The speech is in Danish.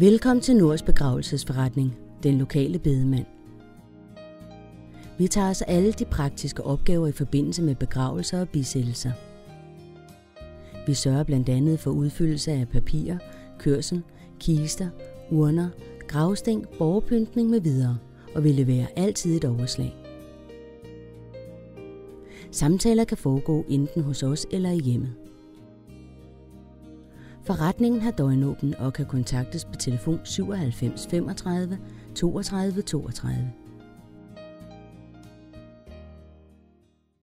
Velkommen til Nords begravelsesforretning, den lokale bedemand. Vi tager os alle de praktiske opgaver i forbindelse med begravelser og bisættelser. Vi sørger blandt andet for udfyldelse af papirer, kørsel, kister, urner, gravsten, borgerpyntning med videre, og vi leverer altid et overslag. Samtaler kan foregå enten hos os eller i hjemmet. Forretningen har døgnåben og kan kontaktes på telefon 97 35 32 32.